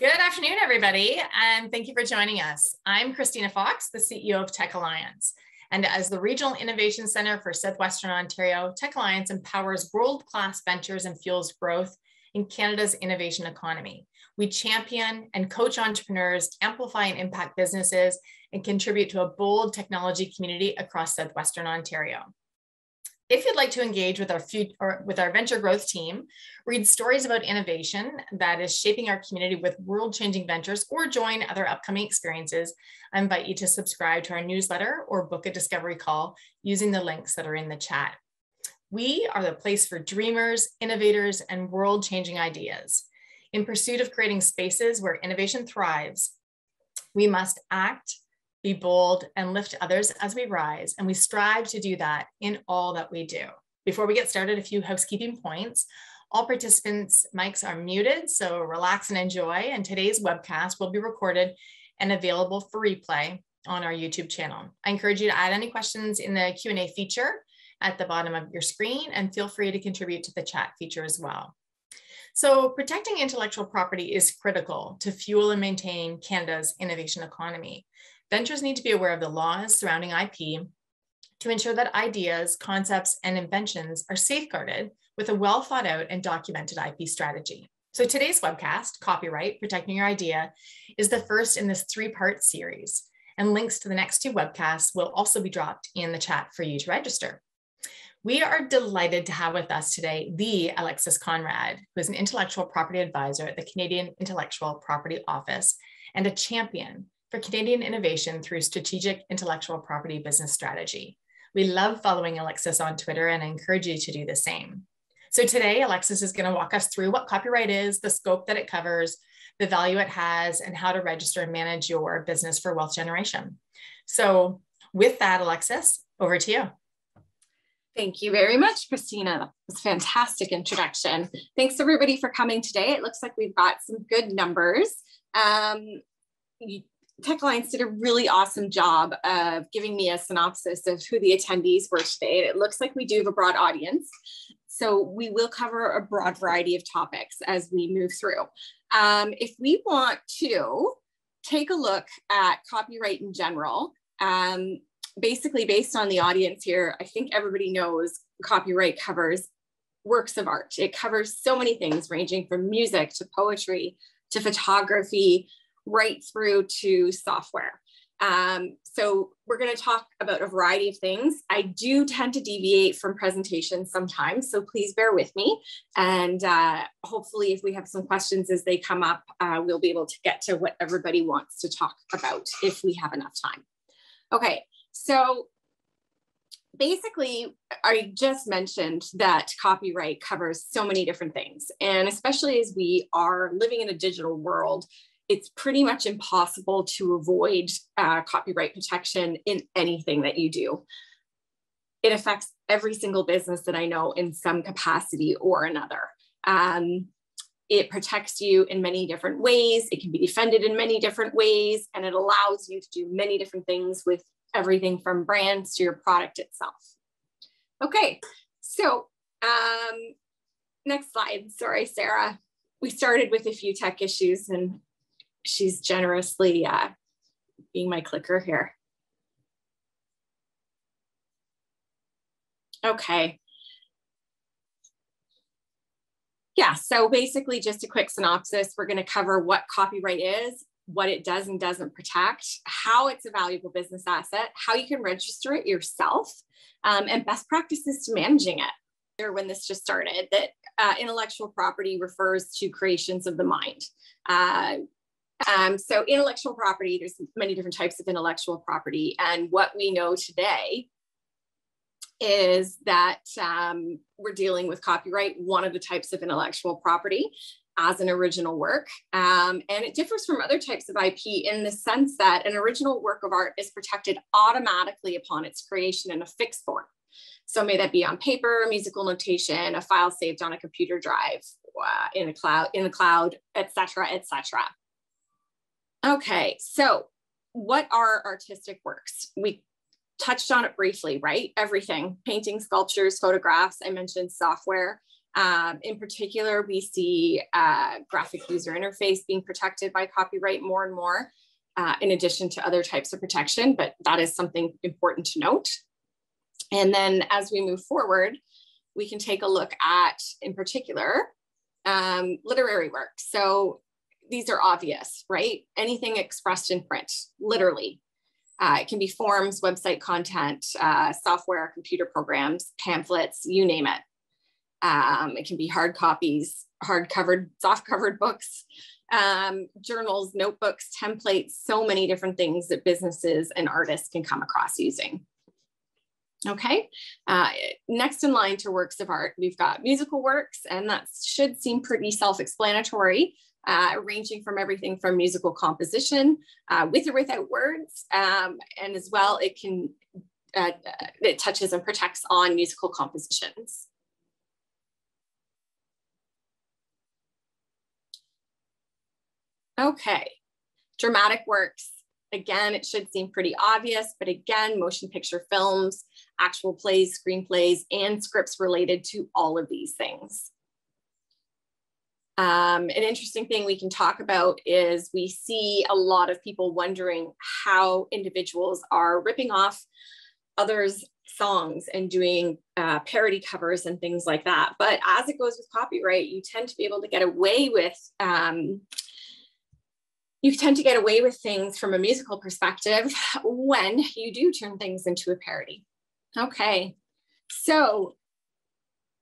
Good afternoon, everybody, and thank you for joining us. I'm Christina Fox, the CEO of Tech Alliance. And as the Regional Innovation Center for Southwestern Ontario, Tech Alliance empowers world class ventures and fuels growth in Canada's innovation economy. We champion and coach entrepreneurs, amplify and impact businesses, and contribute to a bold technology community across Southwestern Ontario. If you'd like to engage with our or with our venture growth team, read stories about innovation that is shaping our community with world-changing ventures, or join other upcoming experiences, I invite you to subscribe to our newsletter or book a discovery call using the links that are in the chat. We are the place for dreamers, innovators, and world-changing ideas. In pursuit of creating spaces where innovation thrives, we must act, be bold, and lift others as we rise. And we strive to do that in all that we do. Before we get started, a few housekeeping points. All participants' mics are muted, so relax and enjoy. And today's webcast will be recorded and available for replay on our YouTube channel. I encourage you to add any questions in the Q&A feature at the bottom of your screen and feel free to contribute to the chat feature as well. So protecting intellectual property is critical to fuel and maintain Canada's innovation economy. Ventures need to be aware of the laws surrounding IP to ensure that ideas, concepts, and inventions are safeguarded with a well thought out and documented IP strategy. So today's webcast, Copyright, Protecting Your Idea, is the first in this three-part series, and links to the next two webcasts will also be dropped in the chat for you to register. We are delighted to have with us today the Alexis Conrad, who is an intellectual property advisor at the Canadian Intellectual Property Office and a champion for Canadian innovation through strategic intellectual property business strategy. We love following Alexis on Twitter and I encourage you to do the same. So today, Alexis is going to walk us through what copyright is, the scope that it covers, the value it has, and how to register and manage your business for wealth generation. So with that, Alexis, over to you. Thank you very much, Christina. That was fantastic introduction. Thanks everybody for coming today. It looks like we've got some good numbers. Um, you, Tech Alliance did a really awesome job of giving me a synopsis of who the attendees were today. It looks like we do have a broad audience. So we will cover a broad variety of topics as we move through. Um, if we want to take a look at copyright in general, um, basically based on the audience here, I think everybody knows copyright covers works of art. It covers so many things ranging from music to poetry to photography, right through to software. Um, so we're going to talk about a variety of things. I do tend to deviate from presentations sometimes, so please bear with me. And uh, hopefully if we have some questions as they come up, uh, we'll be able to get to what everybody wants to talk about if we have enough time. Okay, so basically, I just mentioned that copyright covers so many different things. And especially as we are living in a digital world, it's pretty much impossible to avoid uh, copyright protection in anything that you do. It affects every single business that I know in some capacity or another. Um, it protects you in many different ways. It can be defended in many different ways, and it allows you to do many different things with everything from brands to your product itself. Okay, so um, next slide. Sorry, Sarah. We started with a few tech issues and she's generously uh, being my clicker here. Okay. Yeah, so basically just a quick synopsis. We're gonna cover what copyright is, what it does and doesn't protect, how it's a valuable business asset, how you can register it yourself, um, and best practices to managing it. When this just started, that uh, intellectual property refers to creations of the mind. Uh, um, so intellectual property, there's many different types of intellectual property. And what we know today is that um, we're dealing with copyright, one of the types of intellectual property as an original work. Um, and it differs from other types of IP in the sense that an original work of art is protected automatically upon its creation in a fixed form. So may that be on paper, musical notation, a file saved on a computer drive, uh, in a cloud, in the cloud, etc., etc. Okay, so what are artistic works? We touched on it briefly, right? Everything painting, sculptures, photographs. I mentioned software. Um, in particular, we see uh, graphic user interface being protected by copyright more and more, uh, in addition to other types of protection, but that is something important to note. And then as we move forward, we can take a look at, in particular, um, literary work. So these are obvious, right? Anything expressed in print, literally. Uh, it can be forms, website content, uh, software, computer programs, pamphlets, you name it. Um, it can be hard copies, hard covered, soft covered books, um, journals, notebooks, templates, so many different things that businesses and artists can come across using. Okay, uh, next in line to works of art, we've got musical works, and that should seem pretty self-explanatory, uh, ranging from everything from musical composition, uh, with or without words, um, and as well, it can, uh, it touches and protects on musical compositions. Okay, dramatic works. Again, it should seem pretty obvious, but again, motion picture films, actual plays, screenplays, and scripts related to all of these things. Um, an interesting thing we can talk about is we see a lot of people wondering how individuals are ripping off others' songs and doing uh, parody covers and things like that. But as it goes with copyright, you tend to be able to get away with um, you tend to get away with things from a musical perspective when you do turn things into a parody. Okay, so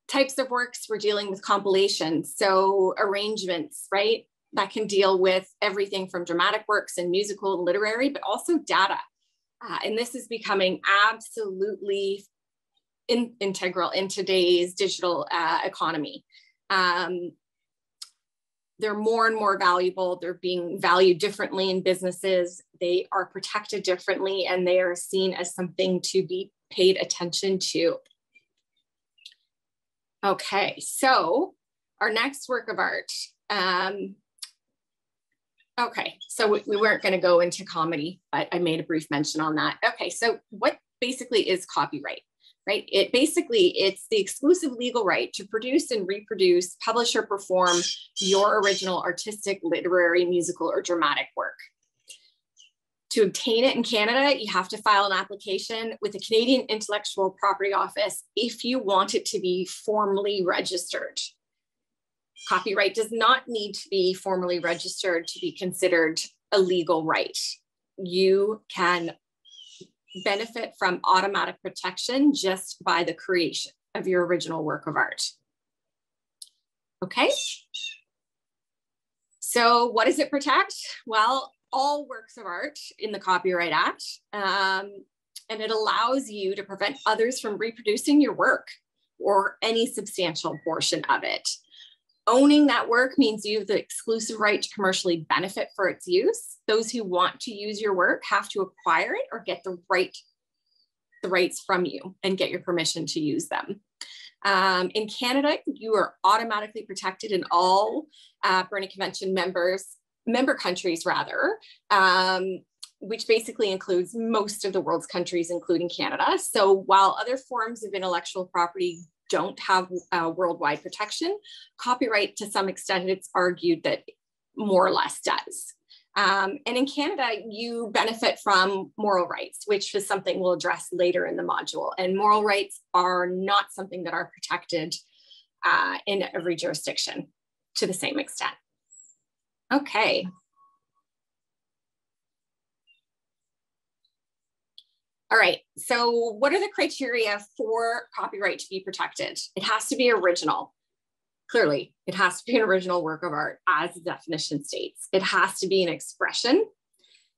types of works, we're dealing with compilations, so arrangements, right? That can deal with everything from dramatic works and musical and literary, but also data. Uh, and this is becoming absolutely in, integral in today's digital uh, economy. Um, they're more and more valuable. They're being valued differently in businesses. They are protected differently and they are seen as something to be paid attention to. Okay, so our next work of art. Um, okay, so we, we weren't going to go into comedy, but I made a brief mention on that. Okay, so what basically is copyright? right? It basically, it's the exclusive legal right to produce and reproduce, publish or perform your original artistic, literary, musical, or dramatic work. To obtain it in Canada, you have to file an application with the Canadian Intellectual Property Office if you want it to be formally registered. Copyright does not need to be formally registered to be considered a legal right. You can benefit from automatic protection just by the creation of your original work of art. Okay. So what does it protect? Well, all works of art in the Copyright Act. Um, and it allows you to prevent others from reproducing your work or any substantial portion of it. Owning that work means you have the exclusive right to commercially benefit for its use. Those who want to use your work have to acquire it or get the right the rights from you and get your permission to use them. Um, in Canada, you are automatically protected in all uh, Berne Convention members, member countries rather, um, which basically includes most of the world's countries, including Canada. So while other forms of intellectual property don't have uh, worldwide protection. Copyright, to some extent, it's argued that more or less does. Um, and in Canada, you benefit from moral rights, which is something we'll address later in the module. And moral rights are not something that are protected uh, in every jurisdiction to the same extent. Okay, All right, so what are the criteria for copyright to be protected? It has to be original. Clearly, it has to be an original work of art, as the definition states. It has to be an expression,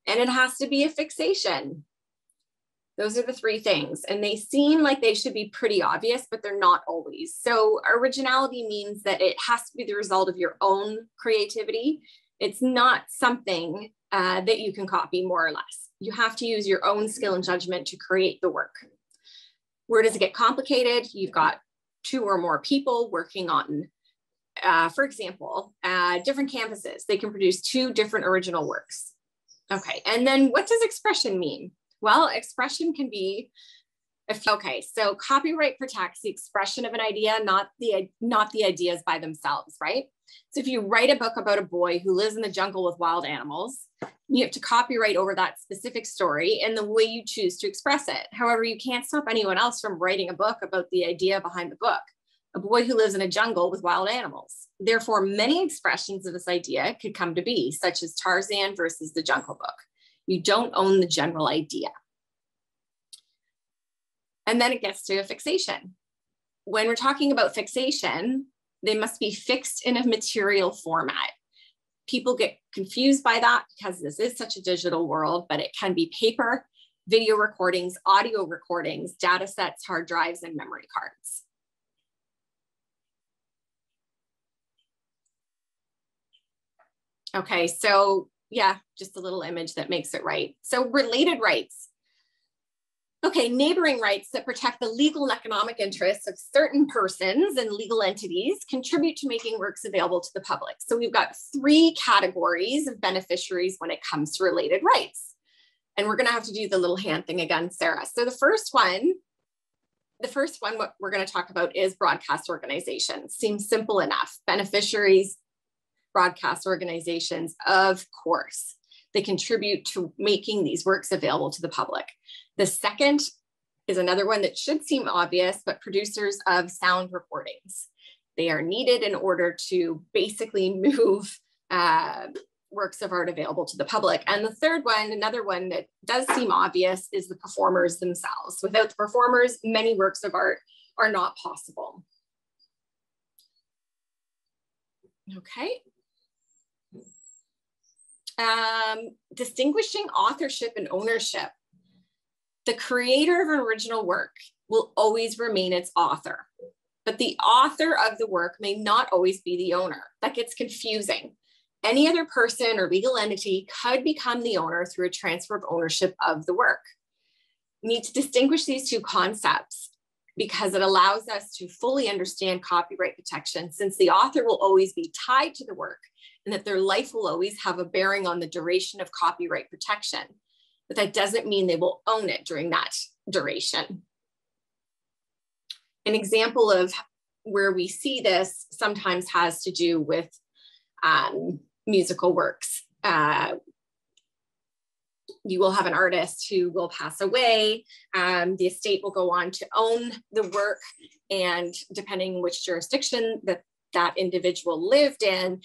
and it has to be a fixation. Those are the three things. And they seem like they should be pretty obvious, but they're not always. So, originality means that it has to be the result of your own creativity. It's not something uh, that you can copy more or less you have to use your own skill and judgment to create the work. Where does it get complicated? You've got two or more people working on, uh, for example, uh, different canvases. They can produce two different original works. Okay, and then what does expression mean? Well, expression can be okay, so copyright protects the expression of an idea, not the not the ideas by themselves, right? So if you write a book about a boy who lives in the jungle with wild animals, you have to copyright over that specific story and the way you choose to express it. However, you can't stop anyone else from writing a book about the idea behind the book. A boy who lives in a jungle with wild animals. Therefore, many expressions of this idea could come to be, such as Tarzan versus the Jungle Book. You don't own the general idea. And then it gets to a fixation. When we're talking about fixation, they must be fixed in a material format. People get confused by that because this is such a digital world, but it can be paper, video recordings, audio recordings, data sets, hard drives, and memory cards. Okay, so yeah, just a little image that makes it right. So related rights. Okay, neighboring rights that protect the legal and economic interests of certain persons and legal entities contribute to making works available to the public. So we've got three categories of beneficiaries when it comes to related rights. And we're gonna have to do the little hand thing again, Sarah. So the first one, the first one what we're gonna talk about is broadcast organizations. Seems simple enough. Beneficiaries, broadcast organizations, of course. They contribute to making these works available to the public. The second is another one that should seem obvious, but producers of sound recordings. They are needed in order to basically move uh, works of art available to the public. And the third one, another one that does seem obvious, is the performers themselves. Without the performers, many works of art are not possible. Okay, um, distinguishing authorship and ownership. The creator of an original work will always remain its author, but the author of the work may not always be the owner. That gets confusing. Any other person or legal entity could become the owner through a transfer of ownership of the work. We need to distinguish these two concepts because it allows us to fully understand copyright protection since the author will always be tied to the work and that their life will always have a bearing on the duration of copyright protection. But that doesn't mean they will own it during that duration. An example of where we see this sometimes has to do with um, musical works. Uh, you will have an artist who will pass away. Um, the estate will go on to own the work, and depending which jurisdiction that that individual lived in,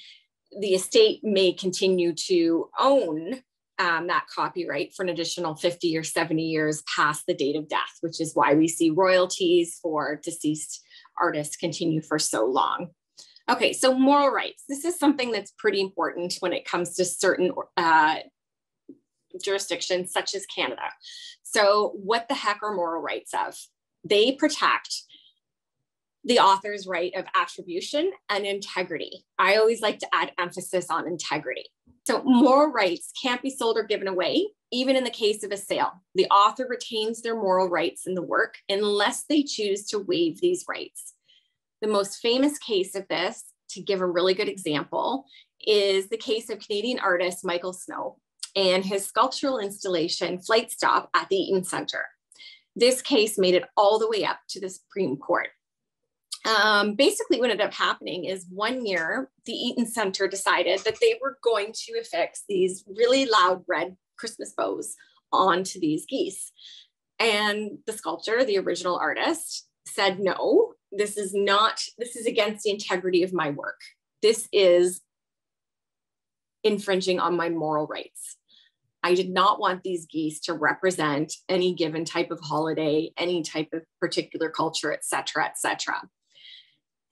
the estate may continue to own um, that copyright for an additional 50 or 70 years past the date of death, which is why we see royalties for deceased artists continue for so long. Okay, so moral rights. This is something that's pretty important when it comes to certain uh, jurisdictions, such as Canada. So, what the heck are moral rights of? They protect the author's right of attribution and integrity. I always like to add emphasis on integrity. So, moral rights can't be sold or given away, even in the case of a sale. The author retains their moral rights in the work unless they choose to waive these rights. The most famous case of this, to give a really good example, is the case of Canadian artist Michael Snow and his sculptural installation, Flight Stop, at the Eaton Center. This case made it all the way up to the Supreme Court um, basically what ended up happening is one year the eaton center decided that they were going to affix these really loud red christmas bows onto these geese. And the sculptor the original artist said no this is not this is against the integrity of my work. This is infringing on my moral rights. I did not want these geese to represent any given type of holiday, any type of particular culture, et cetera, et cetera.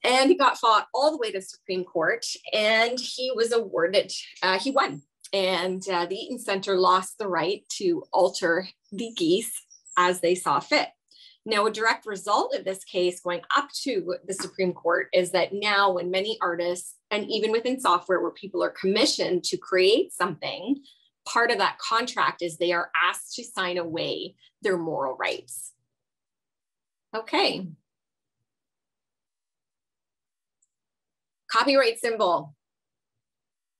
And he got fought all the way to Supreme Court and he was awarded, uh, he won. And uh, the Eaton Center lost the right to alter the geese as they saw fit. Now, a direct result of this case going up to the Supreme Court is that now, when many artists, and even within software where people are commissioned to create something, part of that contract is they are asked to sign away their moral rights. Okay, Copyright symbol.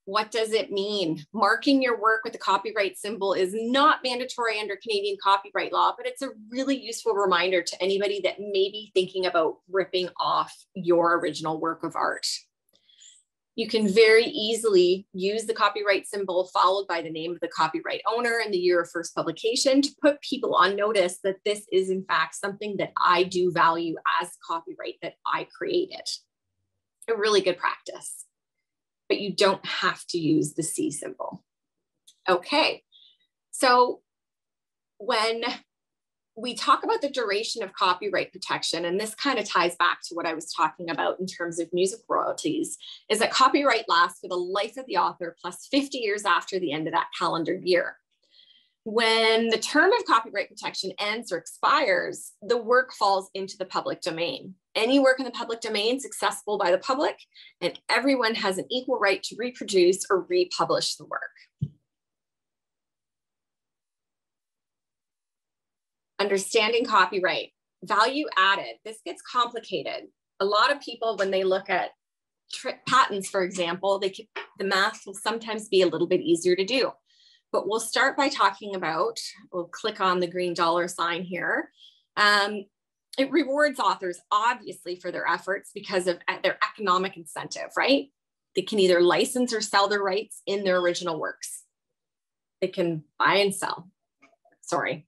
What does it mean? Marking your work with a copyright symbol is not mandatory under Canadian copyright law, but it's a really useful reminder to anybody that may be thinking about ripping off your original work of art. You can very easily use the copyright symbol followed by the name of the copyright owner and the year of first publication to put people on notice that this is in fact something that I do value as copyright that I created. A really good practice but you don't have to use the C symbol. Okay, so when we talk about the duration of copyright protection, and this kind of ties back to what I was talking about in terms of music royalties, is that copyright lasts for the life of the author plus 50 years after the end of that calendar year. When the term of copyright protection ends or expires, the work falls into the public domain. Any work in the public domain is accessible by the public, and everyone has an equal right to reproduce or republish the work. Understanding copyright, value added. This gets complicated. A lot of people, when they look at patents, for example, they can, the math will sometimes be a little bit easier to do. But we'll start by talking about, we'll click on the green dollar sign here. Um, it rewards authors obviously for their efforts because of their economic incentive, right? They can either license or sell their rights in their original works. They can buy and sell. Sorry.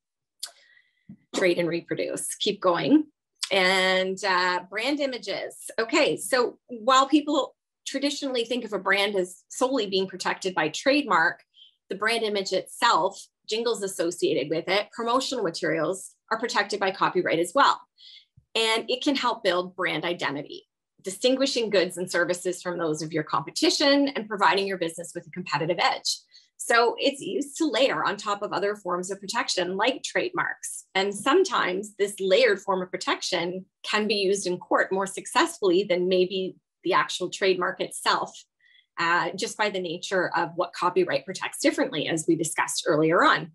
Trade and reproduce. Keep going. And uh, brand images. Okay, so while people traditionally think of a brand as solely being protected by trademark, the brand image itself, jingles associated with it, promotional materials are protected by copyright as well. And it can help build brand identity, distinguishing goods and services from those of your competition and providing your business with a competitive edge. So it's used to layer on top of other forms of protection like trademarks. And sometimes this layered form of protection can be used in court more successfully than maybe the actual trademark itself uh, just by the nature of what copyright protects differently, as we discussed earlier on.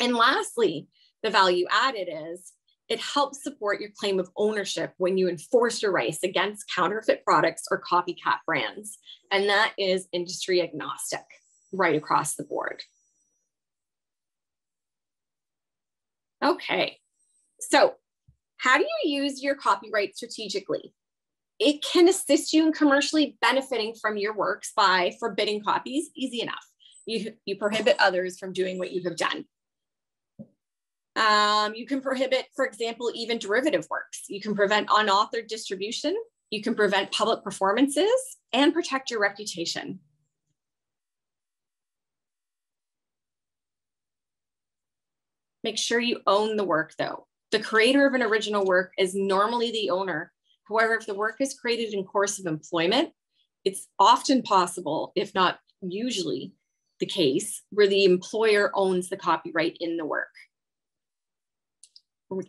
And lastly, the value added is it helps support your claim of ownership when you enforce your rights against counterfeit products or copycat brands. And that is industry agnostic right across the board. Okay, so how do you use your copyright strategically? It can assist you in commercially benefiting from your works by forbidding copies, easy enough. You, you prohibit others from doing what you have done. Um, you can prohibit, for example, even derivative works. You can prevent unauthored distribution. You can prevent public performances and protect your reputation. Make sure you own the work though. The creator of an original work is normally the owner However, if the work is created in course of employment, it's often possible, if not usually the case, where the employer owns the copyright in the work.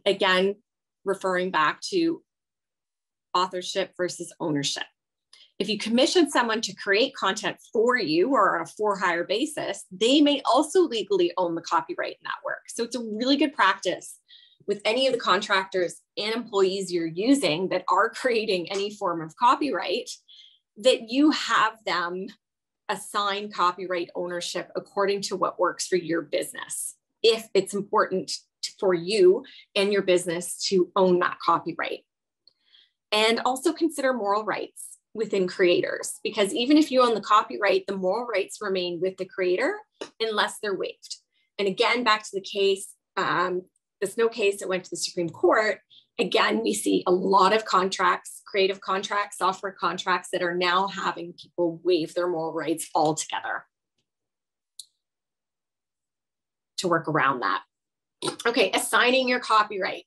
Again, referring back to authorship versus ownership. If you commission someone to create content for you or on a for hire basis, they may also legally own the copyright in that work. So it's a really good practice with any of the contractors and employees you're using that are creating any form of copyright, that you have them assign copyright ownership according to what works for your business. If it's important for you and your business to own that copyright. And also consider moral rights within creators, because even if you own the copyright, the moral rights remain with the creator unless they're waived. And again, back to the case, um, the Snow case that went to the Supreme Court, again, we see a lot of contracts, creative contracts, software contracts that are now having people waive their moral rights altogether to work around that. Okay, assigning your copyright.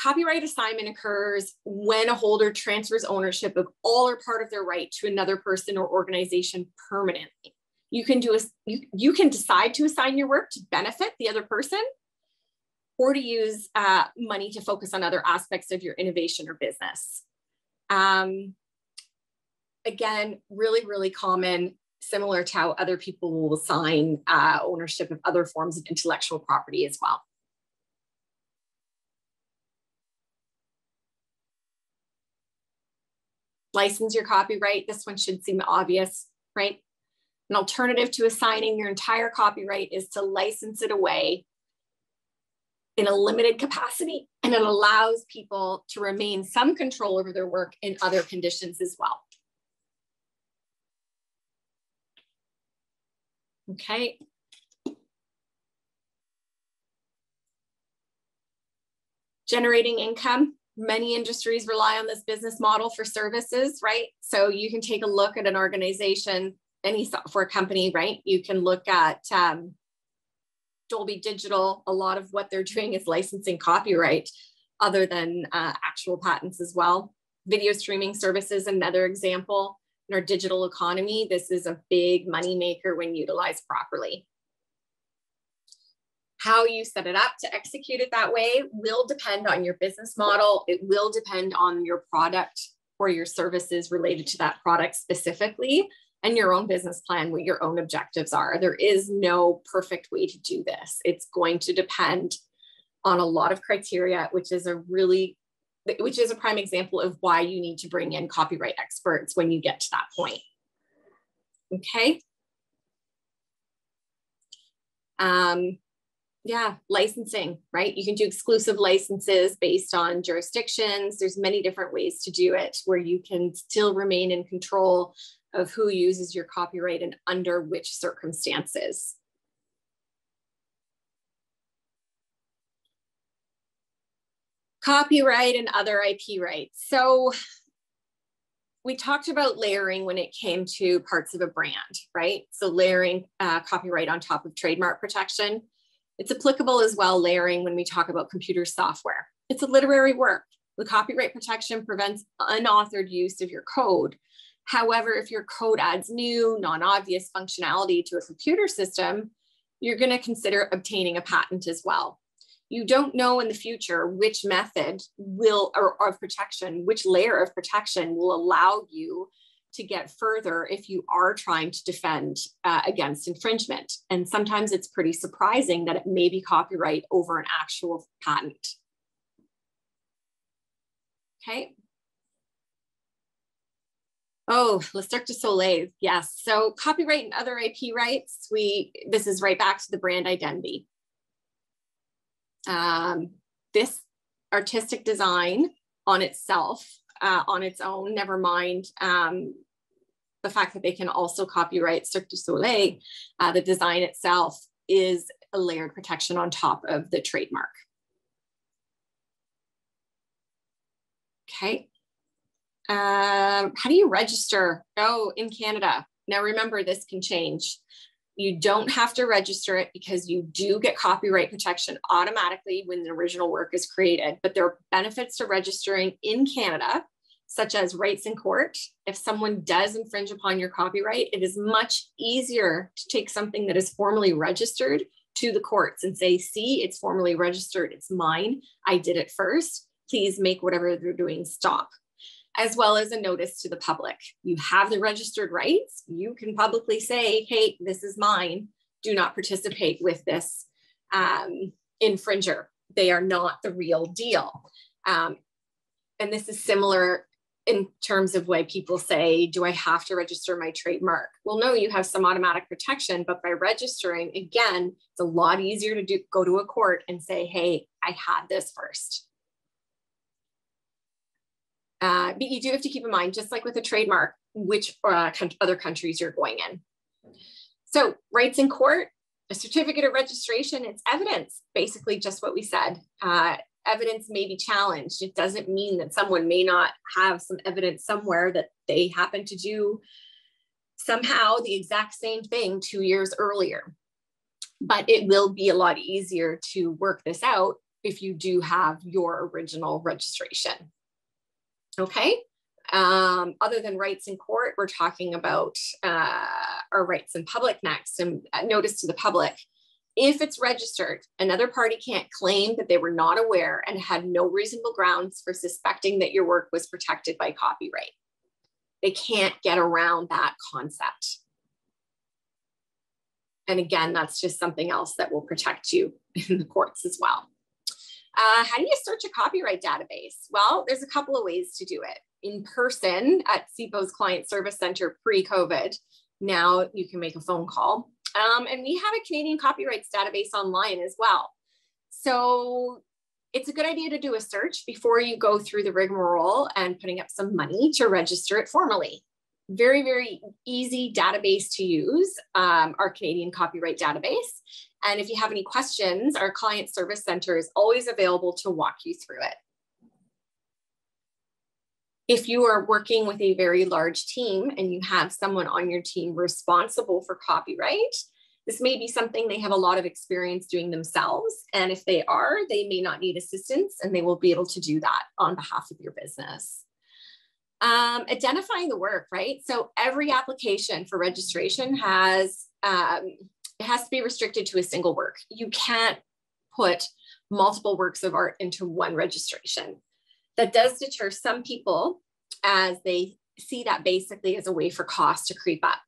Copyright assignment occurs when a holder transfers ownership of all or part of their right to another person or organization permanently. You can do a, you, you can decide to assign your work to benefit the other person or to use uh, money to focus on other aspects of your innovation or business. Um, again, really, really common, similar to how other people will assign uh, ownership of other forms of intellectual property as well. License your copyright. This one should seem obvious right? An alternative to assigning your entire copyright is to license it away in a limited capacity, and it allows people to remain some control over their work in other conditions as well. Okay. Generating income. Many industries rely on this business model for services, right? So you can take a look at an organization, any software company, right? You can look at um, Dolby Digital. A lot of what they're doing is licensing copyright other than uh, actual patents as well. Video streaming services, another example in our digital economy, this is a big money maker when utilized properly. How you set it up to execute it that way will depend on your business model. It will depend on your product or your services related to that product specifically and your own business plan, what your own objectives are. There is no perfect way to do this. It's going to depend on a lot of criteria, which is a really which is a prime example of why you need to bring in copyright experts when you get to that point. Okay. Um, yeah, licensing, right? You can do exclusive licenses based on jurisdictions. There's many different ways to do it where you can still remain in control of who uses your copyright and under which circumstances. copyright and other IP rights. So we talked about layering when it came to parts of a brand, right? So layering uh, copyright on top of trademark protection. It's applicable as well, layering when we talk about computer software. It's a literary work. The copyright protection prevents unauthored use of your code. However, if your code adds new, non-obvious functionality to a computer system, you're gonna consider obtaining a patent as well. You don't know in the future which method will or of protection which layer of protection will allow you to get further if you are trying to defend uh, against infringement. And sometimes it's pretty surprising that it may be copyright over an actual patent. Okay Oh, Le Cirque du Soleil, yes. So copyright and other IP rights, we this is right back to the brand identity um, this artistic design on itself, uh, on its own, never mind um, the fact that they can also copyright Cirque du Soleil, uh, the design itself is a layered protection on top of the trademark. Okay. Um, how do you register? Oh, in Canada. Now remember, this can change. You don't have to register it because you do get copyright protection automatically when the original work is created. But there are benefits to registering in Canada, such as rights in court. If someone does infringe upon your copyright, it is much easier to take something that is formally registered to the courts and say, see, it's formally registered, it's mine, I did it first. Please make whatever they're doing stop as well as a notice to the public. You have the registered rights. You can publicly say, hey, this is mine. Do not participate with this um, infringer. They are not the real deal. Um, and this is similar in terms of why people say, do I have to register my trademark? Well, no, you have some automatic protection, but by registering, again, it's a lot easier to do, go to a court and say, hey, I had this first. Uh, but you do have to keep in mind, just like with a trademark, which uh, other countries you're going in. So rights in court, a certificate of registration, it's evidence, basically just what we said. Uh, evidence may be challenged. It doesn't mean that someone may not have some evidence somewhere that they happen to do somehow the exact same thing two years earlier. But it will be a lot easier to work this out if you do have your original registration. Okay. Um, other than rights in court, we're talking about uh, our rights in public next and uh, notice to the public. If it's registered, another party can't claim that they were not aware and had no reasonable grounds for suspecting that your work was protected by copyright. They can't get around that concept. And again, that's just something else that will protect you in the courts as well. Uh, how do you search a copyright database? Well, there's a couple of ways to do it. In person at CIPO's Client Service Center pre-COVID, Now you can make a phone call. Um, and we have a Canadian copyrights database online as well. So it's a good idea to do a search before you go through the rigmarole and putting up some money to register it formally. Very, very easy database to use, um, our Canadian copyright database. And if you have any questions, our client service center is always available to walk you through it. If you are working with a very large team and you have someone on your team responsible for copyright, this may be something they have a lot of experience doing themselves. And if they are, they may not need assistance and they will be able to do that on behalf of your business. Um, identifying the work, right? So every application for registration has, um, it has to be restricted to a single work. You can't put multiple works of art into one registration. That does deter some people as they see that basically as a way for cost to creep up.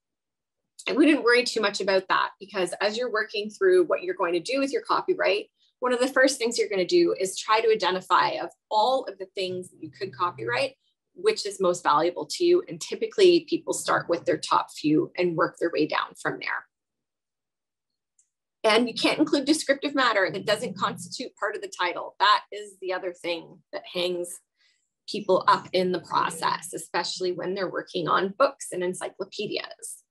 I we didn't worry too much about that because as you're working through what you're going to do with your copyright, one of the first things you're going to do is try to identify of all of the things you could copyright, which is most valuable to you. And typically people start with their top few and work their way down from there. And you can't include descriptive matter that doesn't constitute part of the title. That is the other thing that hangs people up in the process, especially when they're working on books and encyclopedias.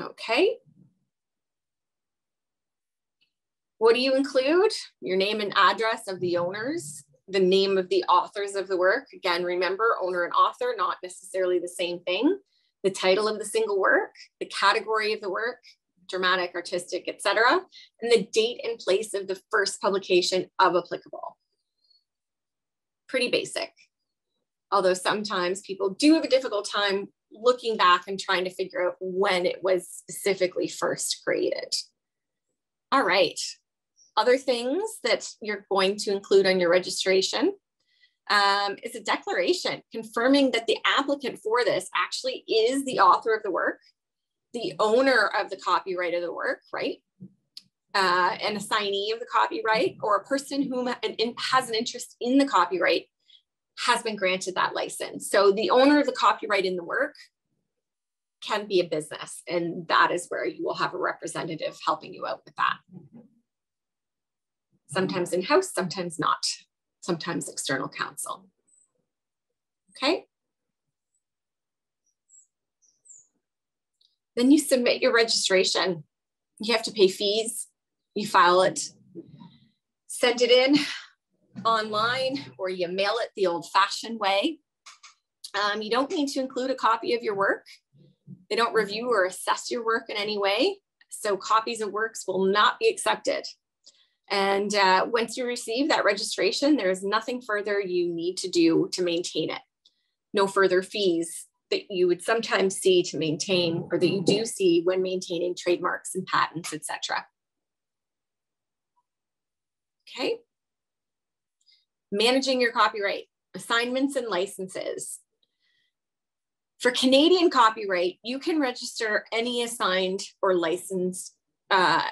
Okay. What do you include? Your name and address of the owners, the name of the authors of the work. Again, remember owner and author, not necessarily the same thing. The title of the single work, the category of the work, dramatic, artistic, etc., and the date and place of the first publication of applicable. Pretty basic. Although sometimes people do have a difficult time looking back and trying to figure out when it was specifically first created. All right. Other things that you're going to include on your registration um, is a declaration confirming that the applicant for this actually is the author of the work, the owner of the copyright of the work, right? Uh, an assignee of the copyright or a person who has an interest in the copyright has been granted that license. So the owner of the copyright in the work can be a business, and that is where you will have a representative helping you out with that. Sometimes in-house, sometimes not, sometimes external counsel. Okay. Then you submit your registration. You have to pay fees. You file it, send it in, online or you mail it the old fashioned way. Um, you don't need to include a copy of your work. They don't review or assess your work in any way. So copies of works will not be accepted. And uh, once you receive that registration, there's nothing further you need to do to maintain it. No further fees that you would sometimes see to maintain or that you do see when maintaining trademarks and patents, etc. Okay managing your copyright, assignments and licenses. For Canadian copyright, you can register any assigned or licensed uh,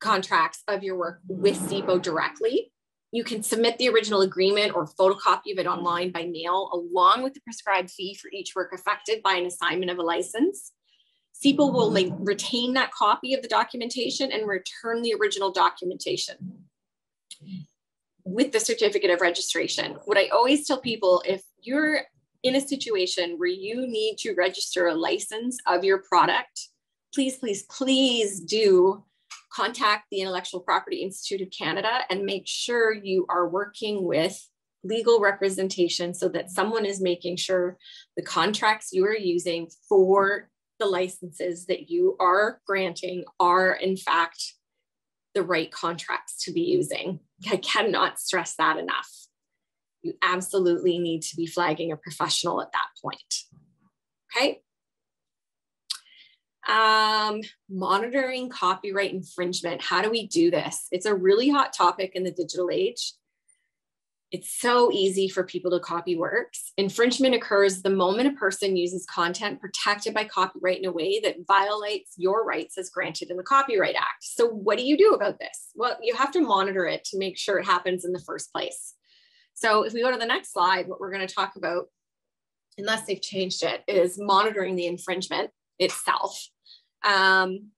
contracts of your work with CIPO directly. You can submit the original agreement or photocopy of it online by mail, along with the prescribed fee for each work affected by an assignment of a license. CIPO will retain that copy of the documentation and return the original documentation with the certificate of registration. What I always tell people if you're in a situation where you need to register a license of your product, please, please, please do contact the Intellectual Property Institute of Canada and make sure you are working with legal representation so that someone is making sure the contracts you are using for the licenses that you are granting are in fact the right contracts to be using. I cannot stress that enough. You absolutely need to be flagging a professional at that point. Okay. Um, monitoring copyright infringement. How do we do this? It's a really hot topic in the digital age. It's so easy for people to copy works. Infringement occurs the moment a person uses content protected by copyright in a way that violates your rights as granted in the Copyright Act. So, what do you do about this? Well, you have to monitor it to make sure it happens in the first place. So, if we go to the next slide, what we're going to talk about unless they've changed it, is monitoring the infringement itself. Um,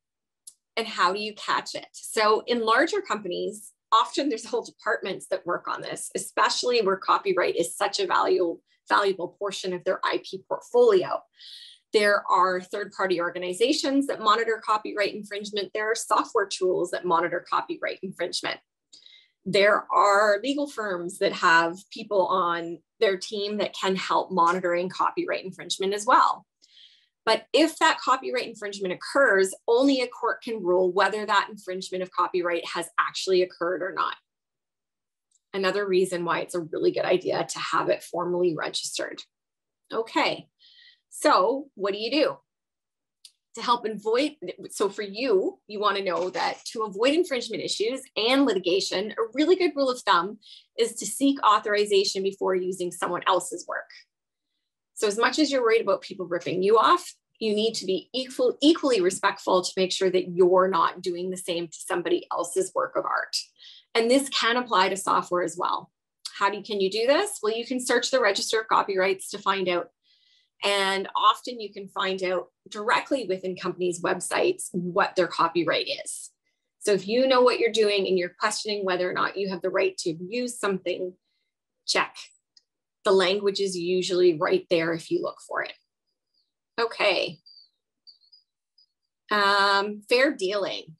and how do you catch it? So in larger companies, often there's whole departments that work on this, especially where copyright is such a valuable, valuable portion of their IP portfolio. There are third party organizations that monitor copyright infringement. There are software tools that monitor copyright infringement. There are legal firms that have people on their team that can help monitoring copyright infringement as well. But if that copyright infringement occurs, only a court can rule whether that infringement of copyright has actually occurred or not. Another reason why it's a really good idea to have it formally registered. Okay, so what do you do? To help avoid, so for you, you want to know that to avoid infringement issues and litigation, a really good rule of thumb is to seek authorization before using someone else's work. So as much as you're worried about people ripping you off, you need to be equal, equally respectful to make sure that you're not doing the same to somebody else's work of art. And this can apply to software as well. How do can you do this? Well, you can search the register of copyrights to find out. And often you can find out directly within companies' websites what their copyright is. So if you know what you're doing and you're questioning whether or not you have the right to use something, check the language is usually right there if you look for it. Okay. Um, fair dealing.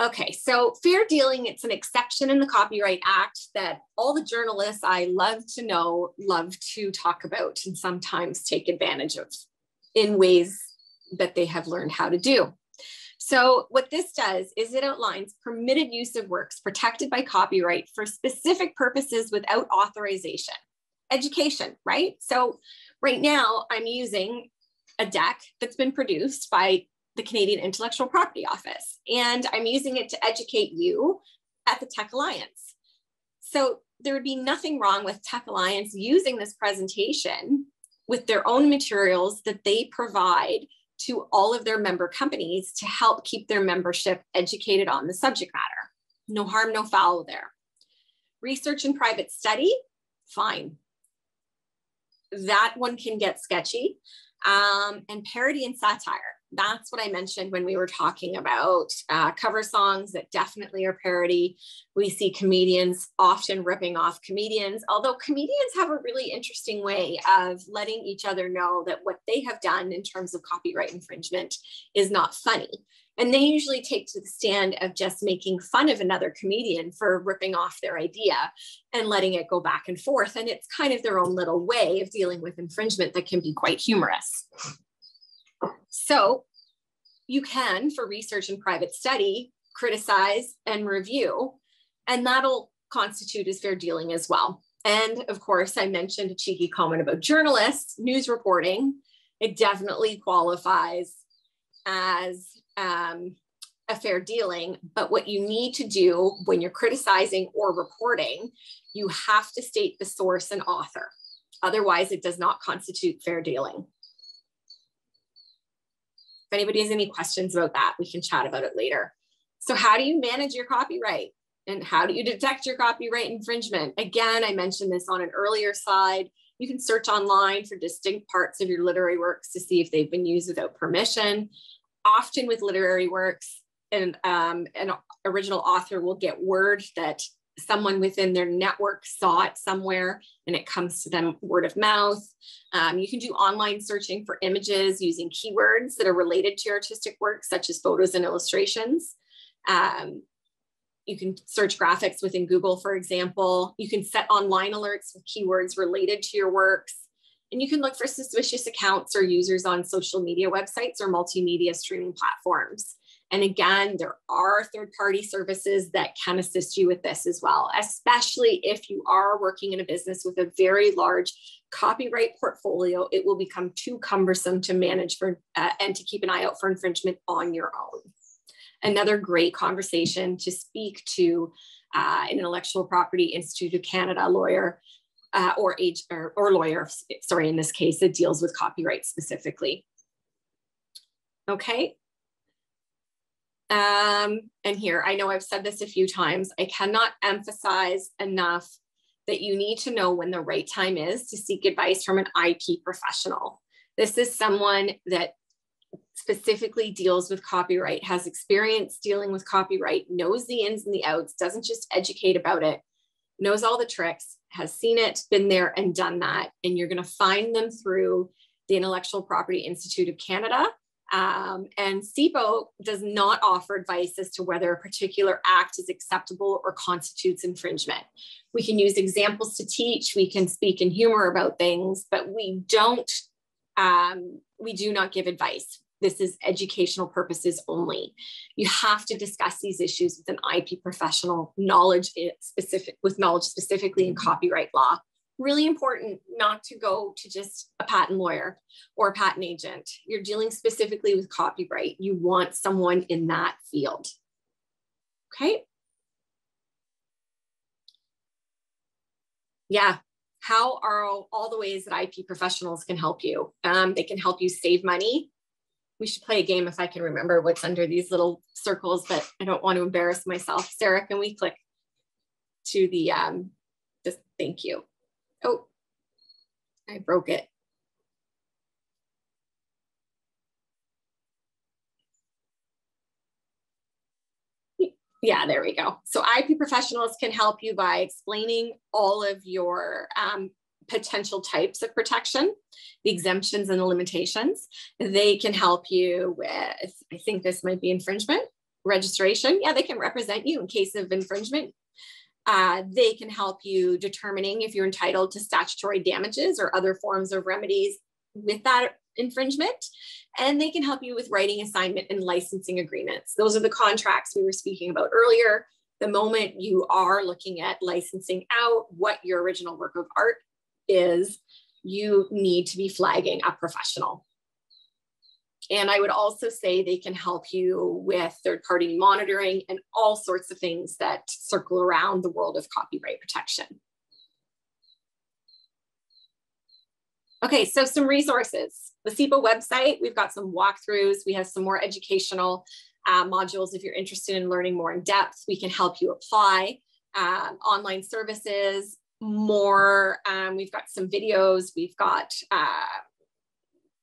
Okay, so fair dealing, it's an exception in the Copyright Act that all the journalists I love to know love to talk about and sometimes take advantage of in ways that they have learned how to do. So what this does is it outlines permitted use of works protected by copyright for specific purposes without authorization education, right? So right now I'm using a deck that's been produced by the Canadian Intellectual Property Office, and I'm using it to educate you at the Tech Alliance. So there would be nothing wrong with Tech Alliance using this presentation with their own materials that they provide to all of their member companies to help keep their membership educated on the subject matter. No harm, no foul there. Research and private study, fine that one can get sketchy. Um, and parody and satire. That's what I mentioned when we were talking about uh, cover songs that definitely are parody. We see comedians often ripping off comedians, although comedians have a really interesting way of letting each other know that what they have done in terms of copyright infringement is not funny. And they usually take to the stand of just making fun of another comedian for ripping off their idea and letting it go back and forth. And it's kind of their own little way of dealing with infringement that can be quite humorous. So you can, for research and private study, criticize and review, and that'll constitute as fair dealing as well. And of course, I mentioned a cheeky comment about journalists, news reporting. It definitely qualifies as um, a fair dealing. But what you need to do when you're criticizing or reporting, you have to state the source and author. Otherwise, it does not constitute fair dealing. If anybody has any questions about that, we can chat about it later. So how do you manage your copyright? And how do you detect your copyright infringement? Again, I mentioned this on an earlier slide. You can search online for distinct parts of your literary works to see if they've been used without permission often with literary works, and um, an original author will get word that someone within their network saw it somewhere and it comes to them word of mouth. Um, you can do online searching for images using keywords that are related to your artistic work, such as photos and illustrations. Um, you can search graphics within Google, for example. You can set online alerts with keywords related to your works. And you can look for suspicious accounts or users on social media websites or multimedia streaming platforms. And again, there are third party services that can assist you with this as well, especially if you are working in a business with a very large copyright portfolio. It will become too cumbersome to manage for uh, and to keep an eye out for infringement on your own. Another great conversation to speak to uh, an intellectual property institute of Canada lawyer uh, or age or, or lawyer, sorry, in this case, it deals with copyright specifically. Okay. Um, and here, I know I've said this a few times, I cannot emphasize enough that you need to know when the right time is to seek advice from an IP professional. This is someone that specifically deals with copyright, has experience dealing with copyright, knows the ins and the outs, doesn't just educate about it, knows all the tricks, has seen it, been there and done that. And you're going to find them through the Intellectual Property Institute of Canada. Um, and CIPO does not offer advice as to whether a particular act is acceptable or constitutes infringement. We can use examples to teach, we can speak in humor about things, but we don't, um, we do not give advice. This is educational purposes only. You have to discuss these issues with an IP professional, knowledge specific with knowledge specifically in copyright law. Really important not to go to just a patent lawyer or a patent agent. You're dealing specifically with copyright. You want someone in that field. Okay. Yeah, how are all the ways that IP professionals can help you? Um, they can help you save money we should play a game if I can remember what's under these little circles, but I don't want to embarrass myself. Sarah, can we click to the, um, just thank you. Oh, I broke it. Yeah, there we go. So IP professionals can help you by explaining all of your um, potential types of protection, the exemptions and the limitations. They can help you with, I think this might be infringement, registration. Yeah, they can represent you in case of infringement. Uh, they can help you determining if you're entitled to statutory damages or other forms of remedies with that infringement. And they can help you with writing assignment and licensing agreements. Those are the contracts we were speaking about earlier. The moment you are looking at licensing out what your original work of art is you need to be flagging a professional. And I would also say they can help you with third party monitoring and all sorts of things that circle around the world of copyright protection. Okay, so some resources. The CIPO website, we've got some walkthroughs. We have some more educational uh, modules if you're interested in learning more in depth. We can help you apply. Um, online services, more. Um, we've got some videos. We've got uh,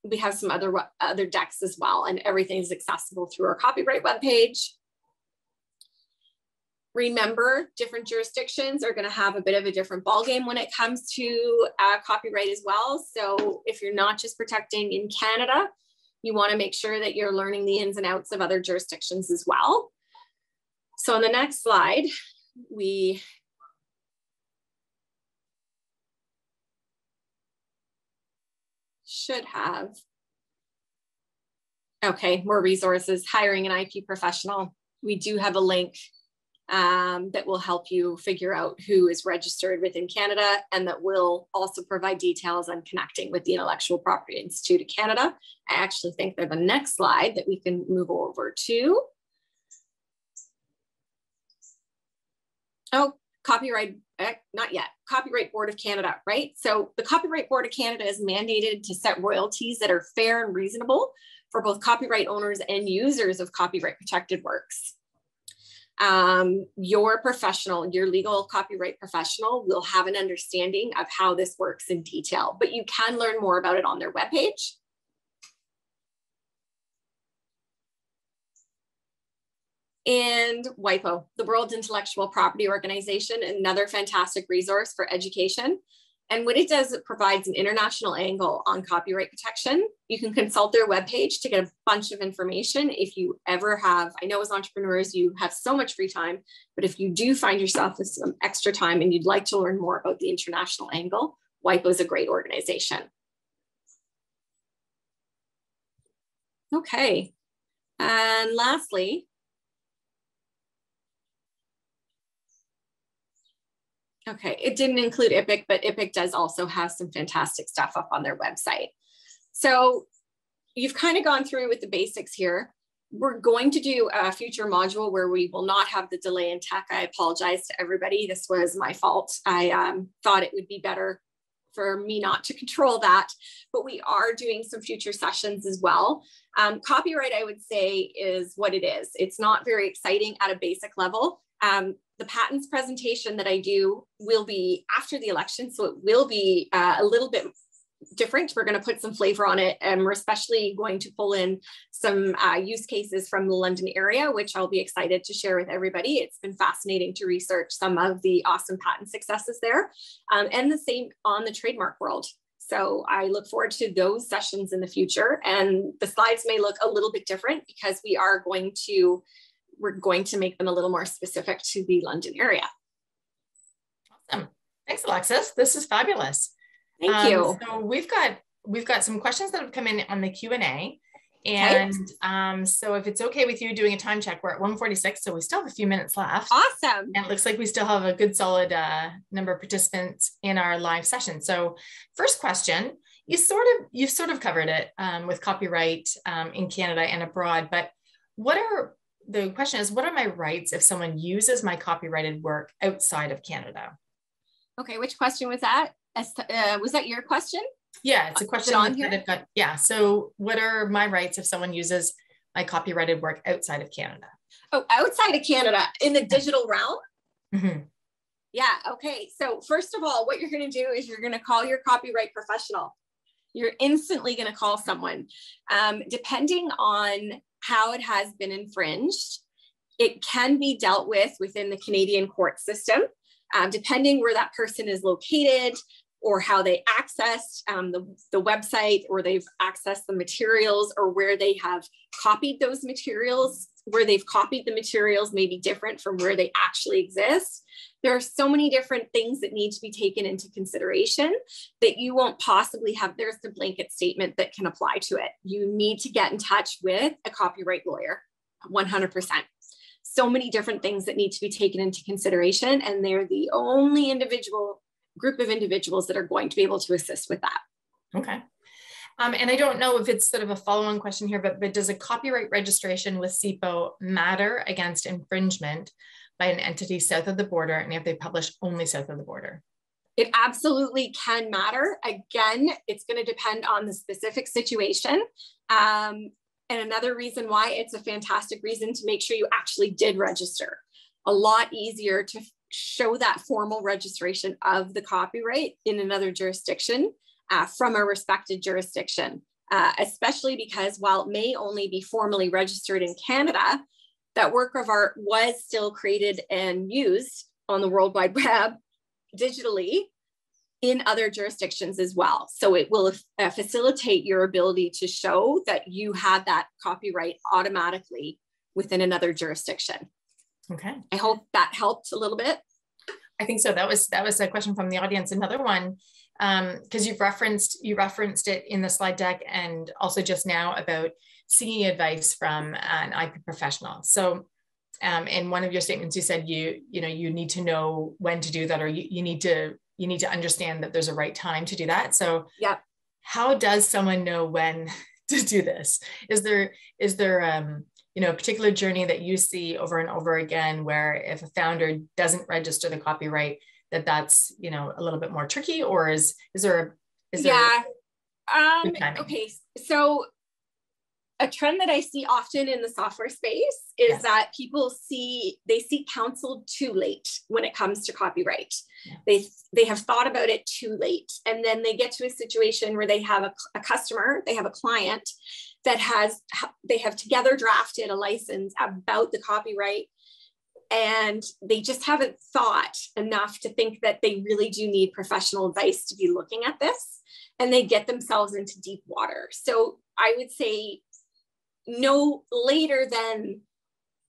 we have some other other decks as well, and everything is accessible through our copyright webpage. Remember, different jurisdictions are going to have a bit of a different ballgame when it comes to uh, copyright as well. So if you're not just protecting in Canada, you want to make sure that you're learning the ins and outs of other jurisdictions as well. So on the next slide, we should have. Okay, more resources, hiring an IP professional. We do have a link um, that will help you figure out who is registered within Canada and that will also provide details on connecting with the Intellectual Property Institute of Canada. I actually think they're the next slide that we can move over to. Oh, copyright, not yet, Copyright Board of Canada, right? So the Copyright Board of Canada is mandated to set royalties that are fair and reasonable for both copyright owners and users of copyright protected works. Um, your professional, your legal copyright professional will have an understanding of how this works in detail, but you can learn more about it on their webpage. And WIPO, the World Intellectual Property Organization, another fantastic resource for education. And what it does, it provides an international angle on copyright protection. You can consult their webpage to get a bunch of information. If you ever have, I know as entrepreneurs, you have so much free time, but if you do find yourself with some extra time and you'd like to learn more about the international angle, WIPO is a great organization. Okay. And lastly, Okay, it didn't include IPIC, but IPIC does also have some fantastic stuff up on their website. So you've kind of gone through with the basics here. We're going to do a future module where we will not have the delay in tech. I apologize to everybody. This was my fault. I um, thought it would be better for me not to control that, but we are doing some future sessions as well. Um, copyright, I would say, is what it is. It's not very exciting at a basic level Um, the patents presentation that I do will be after the election, so it will be uh, a little bit different. We're going to put some flavor on it, and we're especially going to pull in some uh, use cases from the London area, which I'll be excited to share with everybody. It's been fascinating to research some of the awesome patent successes there, um, and the same on the trademark world. So I look forward to those sessions in the future, and the slides may look a little bit different because we are going to we're going to make them a little more specific to the London area. Awesome. Thanks, Alexis. This is fabulous. Thank um, you. So we've got we've got some questions that have come in on the Q and A. And um, so if it's okay with you doing a time check, we're at 146, so we still have a few minutes left. Awesome. And it looks like we still have a good solid uh, number of participants in our live session. So first question, you sort of you've sort of covered it um, with copyright um, in Canada and abroad, but what are the question is what are my rights if someone uses my copyrighted work outside of Canada? Okay, which question was that? Uh, was that your question? Yeah, it's a question on here. Got, yeah. So, what are my rights if someone uses my copyrighted work outside of Canada? Oh, outside of Canada in the digital realm? Mm-hmm. Yeah. Okay. So, first of all, what you're going to do is you're going to call your copyright professional. You're instantly going to call someone. Um, depending on how it has been infringed. It can be dealt with within the Canadian court system, um, depending where that person is located or how they accessed um, the, the website or they've accessed the materials or where they have copied those materials where they've copied the materials may be different from where they actually exist. There are so many different things that need to be taken into consideration that you won't possibly have. There's the blanket statement that can apply to it. You need to get in touch with a copyright lawyer 100%. So many different things that need to be taken into consideration, and they're the only individual group of individuals that are going to be able to assist with that. Okay. Um, and I don't know if it's sort of a follow-on question here, but, but does a copyright registration with CIPO matter against infringement by an entity south of the border and if they publish only south of the border? It absolutely can matter. Again, it's going to depend on the specific situation. Um, and another reason why it's a fantastic reason to make sure you actually did register. A lot easier to show that formal registration of the copyright in another jurisdiction uh, from a respected jurisdiction, uh, especially because while it may only be formally registered in Canada, that work of art was still created and used on the World Wide Web digitally in other jurisdictions as well. So it will uh, facilitate your ability to show that you had that copyright automatically within another jurisdiction. Okay. I hope that helped a little bit. I think so. That was that was a question from the audience. Another one, because um, you've referenced you referenced it in the slide deck and also just now about seeking advice from an IP professional. So, um, in one of your statements, you said you you know you need to know when to do that, or you, you need to you need to understand that there's a right time to do that. So, yeah, how does someone know when to do this? Is there is there um, you know a particular journey that you see over and over again where if a founder doesn't register the copyright that that's you know a little bit more tricky or is is there is there yeah um okay so a trend that I see often in the software space is yes. that people see they seek counsel too late when it comes to copyright. Yeah. They they have thought about it too late, and then they get to a situation where they have a, a customer, they have a client that has they have together drafted a license about the copyright, and they just haven't thought enough to think that they really do need professional advice to be looking at this, and they get themselves into deep water. So I would say no later than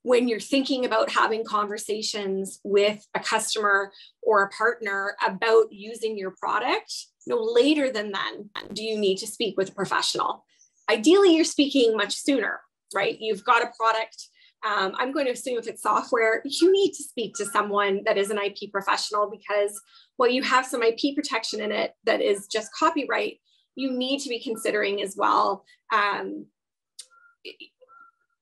when you're thinking about having conversations with a customer or a partner about using your product, no later than then do you need to speak with a professional. Ideally, you're speaking much sooner, right? You've got a product. Um, I'm going to assume if it's software, you need to speak to someone that is an IP professional because while you have some IP protection in it that is just copyright, you need to be considering as well um,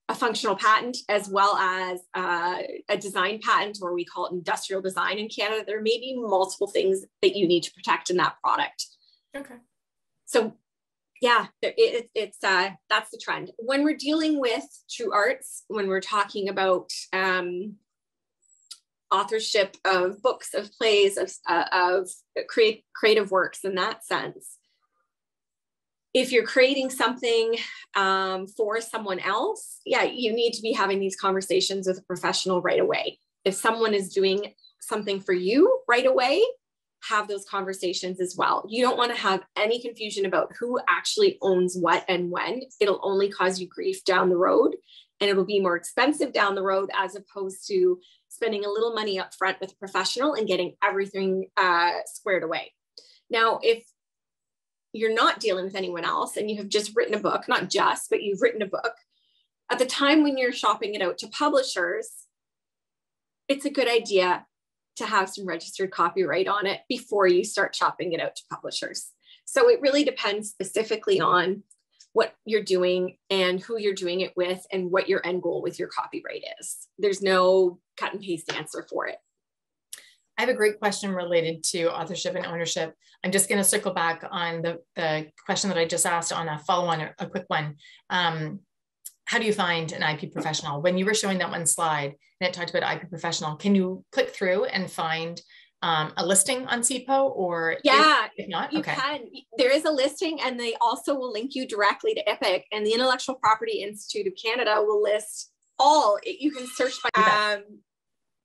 a functional patent as well as uh, a design patent, or we call it industrial design in Canada. There may be multiple things that you need to protect in that product. Okay. So, yeah, it, it's uh, that's the trend. When we're dealing with true arts, when we're talking about um, authorship of books, of plays, of, uh, of create, creative works in that sense. If you're creating something um, for someone else, yeah, you need to be having these conversations with a professional right away. If someone is doing something for you right away, have those conversations as well. You don't want to have any confusion about who actually owns what and when. It'll only cause you grief down the road and it'll be more expensive down the road as opposed to spending a little money up front with a professional and getting everything uh, squared away. Now, if you're not dealing with anyone else and you have just written a book, not just, but you've written a book, at the time when you're shopping it out to publishers, it's a good idea to have some registered copyright on it before you start shopping it out to publishers. So it really depends specifically on what you're doing and who you're doing it with and what your end goal with your copyright is. There's no cut and paste answer for it. I have a great question related to authorship and ownership. I'm just going to circle back on the, the question that I just asked on a follow on, a quick one. Um, how do you find an IP professional? When you were showing that one slide and it talked about IP professional, can you click through and find um, a listing on CIPO or yeah, if, if not, you okay. can. There is a listing, and they also will link you directly to IPIC, and the Intellectual Property Institute of Canada will list all. You can search by. Um,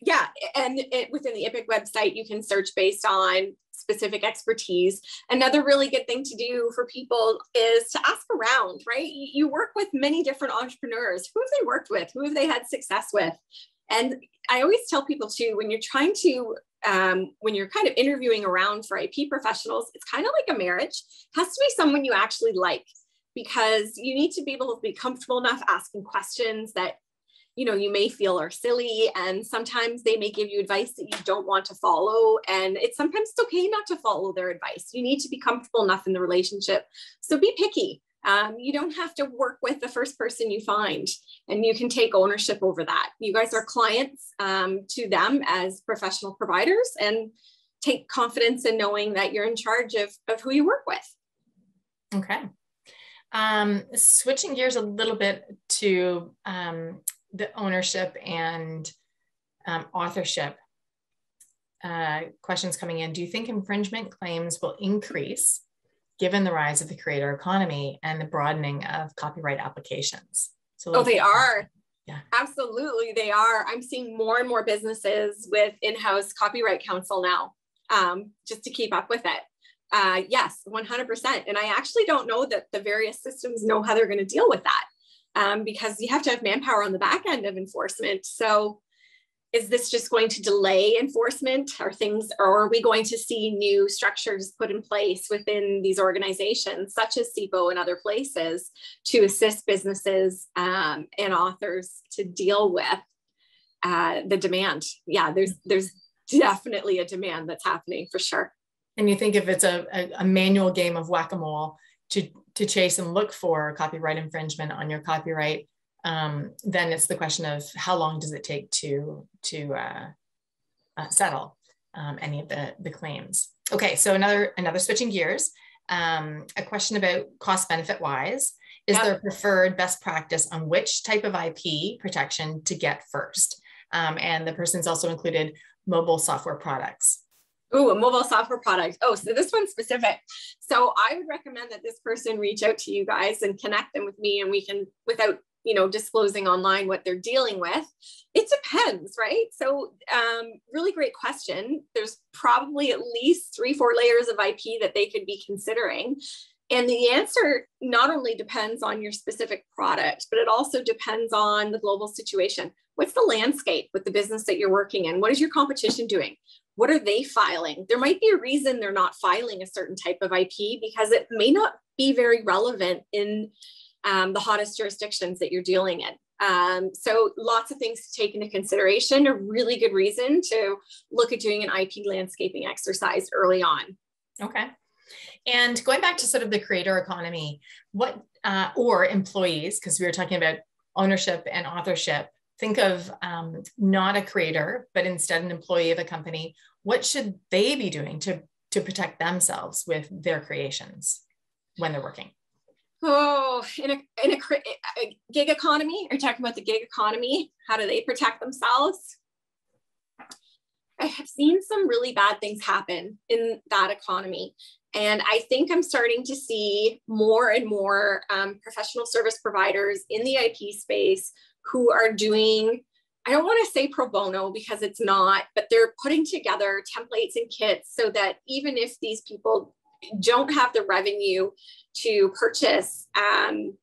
yeah, and it, within the IPIC website, you can search based on specific expertise. Another really good thing to do for people is to ask around, right? You work with many different entrepreneurs. Who have they worked with? Who have they had success with? And I always tell people too, when you're trying to, um, when you're kind of interviewing around for IP professionals, it's kind of like a marriage. It has to be someone you actually like because you need to be able to be comfortable enough asking questions that you know you may feel are silly and sometimes they may give you advice that you don't want to follow and it's sometimes it's okay not to follow their advice. You need to be comfortable enough in the relationship. So be picky. Um, you don't have to work with the first person you find and you can take ownership over that. You guys are clients um, to them as professional providers and take confidence in knowing that you're in charge of, of who you work with. Okay. Um, switching gears a little bit to um, the ownership and um, authorship uh, questions coming in. Do you think infringement claims will increase given the rise of the creator economy and the broadening of copyright applications? So oh, they are. Yeah. Absolutely, they are. I'm seeing more and more businesses with in-house copyright counsel now, um, just to keep up with it. Uh, yes, 100%. And I actually don't know that the various systems know how they're going to deal with that um, because you have to have manpower on the back end of enforcement. So is this just going to delay enforcement Are things, or are we going to see new structures put in place within these organizations, such as CIPO and other places, to assist businesses um, and authors to deal with uh, the demand? Yeah, there's there's definitely a demand that's happening for sure. And you think if it's a, a, a manual game of whack-a-mole to to chase and look for copyright infringement on your copyright, um, then it's the question of how long does it take to to uh, uh, settle um, any of the the claims. Okay, so another another switching gears, um, a question about cost benefit wise. Is yep. there preferred best practice on which type of IP protection to get first? Um, and the person's also included mobile software products. Oh, a mobile software product. Oh, so this one's specific. So I would recommend that this person reach out to you guys and connect them with me, and we can, without you know, disclosing online what they're dealing with. It depends, right? So, um, really great question. There's probably at least three, four layers of IP that they could be considering. And the answer not only depends on your specific product, but it also depends on the global situation. What's the landscape with the business that you're working in? What is your competition doing? What are they filing? There might be a reason they're not filing a certain type of IP because it may not be very relevant in um, the hottest jurisdictions that you're dealing in. Um, so lots of things to take into consideration. A really good reason to look at doing an IP landscaping exercise early on. Okay. And going back to sort of the creator economy, what uh, or employees, because we were talking about ownership and authorship think of um, not a creator, but instead an employee of a company, what should they be doing to, to protect themselves with their creations when they're working? Oh, in a, in a, a gig economy, are talking about the gig economy? How do they protect themselves? I have seen some really bad things happen in that economy. And I think I'm starting to see more and more um, professional service providers in the IP space who are doing, I don't want to say pro bono because it's not, but they're putting together templates and kits so that even if these people don't have the revenue to purchase um,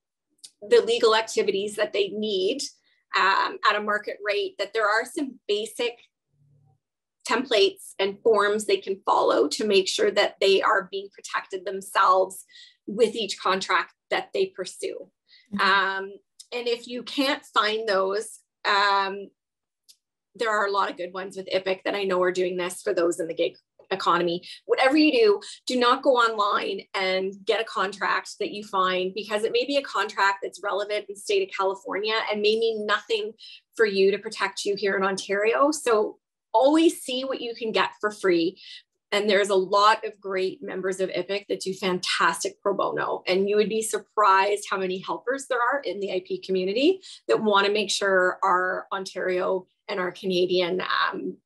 the legal activities that they need um, at a market rate, that there are some basic templates and forms they can follow to make sure that they are being protected themselves with each contract that they pursue. Mm-hmm. Um, and if you can't find those, um, there are a lot of good ones with IPIC that I know are doing this for those in the gig economy. Whatever you do, do not go online and get a contract that you find because it may be a contract that's relevant in the state of California and may mean nothing for you to protect you here in Ontario. So always see what you can get for free. And there's a lot of great members of IPIC that do fantastic pro bono. And you would be surprised how many helpers there are in the IP community that want to make sure our Ontario and our Canadian um,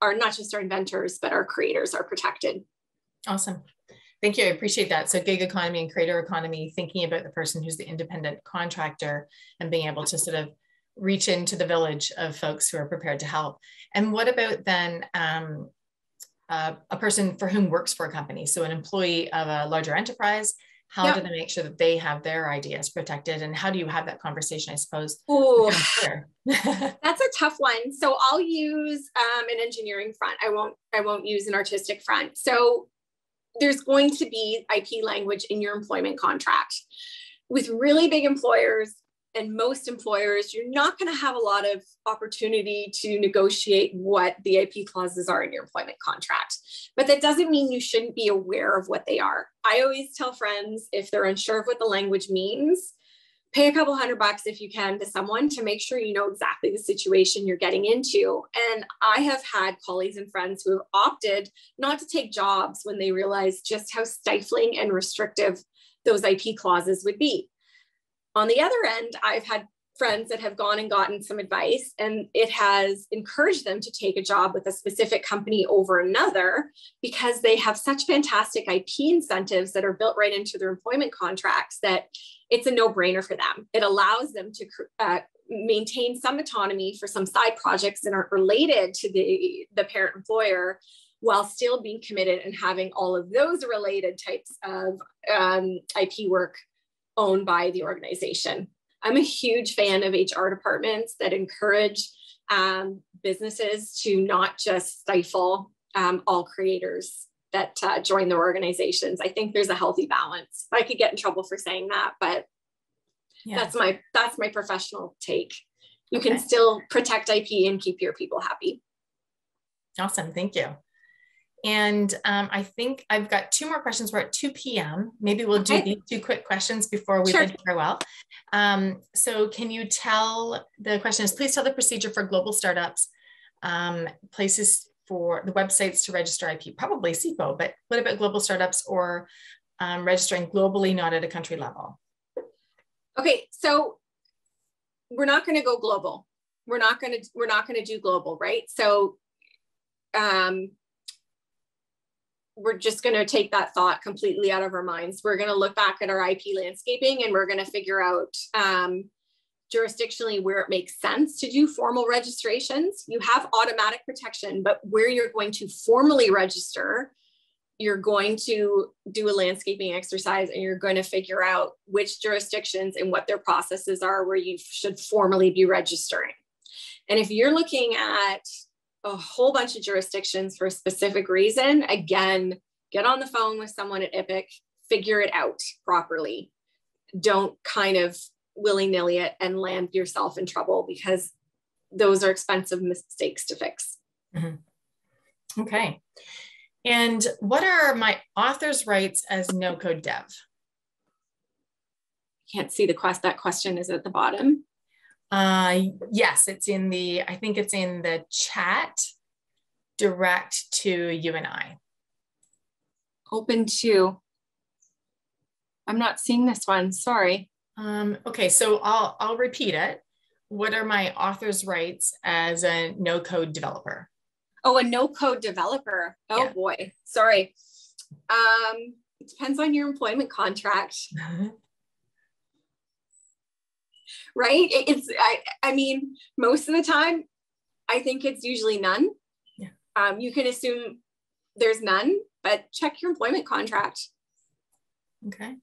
are not just our inventors, but our creators are protected. Awesome. Thank you. I appreciate that. So gig economy and creator economy, thinking about the person who's the independent contractor and being able to sort of reach into the village of folks who are prepared to help. And what about then um, uh, a person for whom works for a company? So an employee of a larger enterprise, how yep. do they make sure that they have their ideas protected? And how do you have that conversation, I suppose? Oh, that's a tough one. So I'll use um, an engineering front. I won't, I won't use an artistic front. So there's going to be IP language in your employment contract. With really big employers, and most employers, you're not going to have a lot of opportunity to negotiate what the IP clauses are in your employment contract. But that doesn't mean you shouldn't be aware of what they are. I always tell friends if they're unsure of what the language means, pay a couple hundred bucks if you can to someone to make sure you know exactly the situation you're getting into. And I have had colleagues and friends who have opted not to take jobs when they realized just how stifling and restrictive those IP clauses would be on the other end, I've had friends that have gone and gotten some advice and it has encouraged them to take a job with a specific company over another because they have such fantastic IP incentives that are built right into their employment contracts that it's a no-brainer for them. It allows them to uh, maintain some autonomy for some side projects that aren't related to the, the parent employer while still being committed and having all of those related types of um, IP work owned by the organization. I'm a huge fan of HR departments that encourage um, businesses to not just stifle um, all creators that uh, join their organizations. I think there's a healthy balance. I could get in trouble for saying that, but yeah. that's my that's my professional take. You okay. can still protect IP and keep your people happy. Awesome, thank you. And um, I think I've got two more questions. We're at 2 p.m. Maybe we'll do okay. these two quick questions before we sure. bid farewell. Um, so can you tell, the question is, please tell the procedure for global startups, um, places for the websites to register IP, probably CIPO, but what about global startups or um, registering globally, not at a country level? Okay, so we're not going to go global. We're not going to, we're not going to do global, right? So um, we're just going to take that thought completely out of our minds. We're going to look back at our IP landscaping and we're going to figure out um, jurisdictionally where it makes sense to do formal registrations. You have automatic protection, but where you're going to formally register, you're going to do a landscaping exercise and you're going to figure out which jurisdictions and what their processes are where you should formally be registering. And if you're looking at a whole bunch of jurisdictions for a specific reason, again, get on the phone with someone at IPIC, figure it out properly. Don't kind of willy nilly it and land yourself in trouble because those are expensive mistakes to fix. Mm-hmm. Okay. And what are my author's rights as no code dev? Can't see the quest. That question is at the bottom. Uh, yes, it's in the, I think it's in the chat direct to you and I. Open to, I'm not seeing this one, sorry. Um, okay, so I'll, I'll repeat it. What are my author's rights as a no code developer? Oh, a no code developer. Oh yeah. boy. Sorry. Um, it depends on your employment contract. right? It's I I mean, most of the time, I think it's usually none. Yeah. Um, you can assume there's none, but check your employment contract. Okay.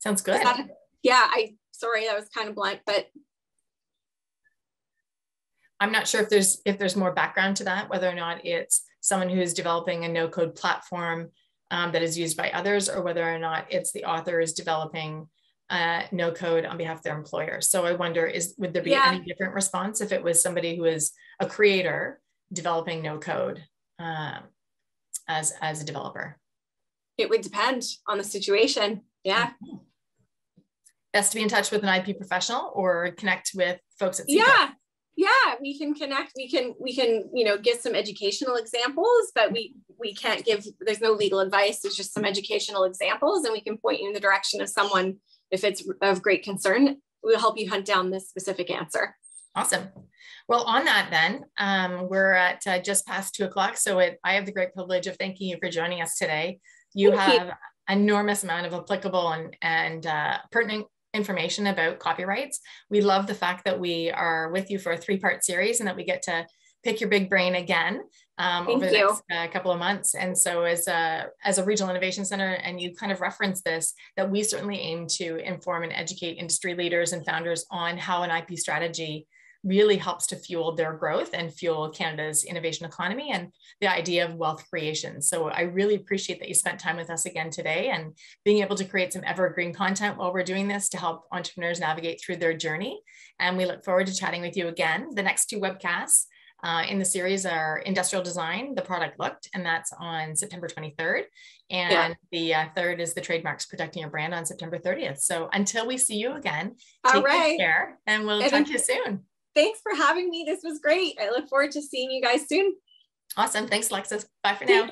Sounds good. That, yeah, I sorry that was kind of blunt, but I'm not sure if there's if there's more background to that, whether or not it's someone who is developing a no code platform um, that is used by others, or whether or not it's the author is developing uh, no code on behalf of their employer. So I wonder, is would there be yeah. any different response if it was somebody who is a creator developing no code um, as as a developer? It would depend on the situation. Yeah. Mm-hmm. Best to be in touch with an IP professional or connect with folks at Yeah, yeah we can connect we can we can you know get some educational examples but we we can't give there's no legal advice there's just some educational examples and we can point you in the direction of someone if it's of great concern we'll help you hunt down this specific answer awesome well on that then um, we're at uh, just past two o'clock so it, i have the great privilege of thanking you for joining us today you Thank have you. enormous amount of applicable and, and uh, pertinent information about copyrights. We love the fact that we are with you for a three part series and that we get to pick your big brain again um, over the you. next uh, couple of months. And so as a, as a regional innovation center, and you kind of reference this, that we certainly aim to inform and educate industry leaders and founders on how an IP strategy really helps to fuel their growth and fuel Canada's innovation economy and the idea of wealth creation. So I really appreciate that you spent time with us again today and being able to create some evergreen content while we're doing this to help entrepreneurs navigate through their journey. And we look forward to chatting with you again. The next two webcasts uh, in the series are industrial design, the product looked, and that's on September 23rd. And yeah. the uh, third is the trademarks protecting your brand on September 30th. So until we see you again, All right. care and we'll and talk to you soon thanks for having me. This was great. I look forward to seeing you guys soon. Awesome. Thanks, Alexis. Bye for now.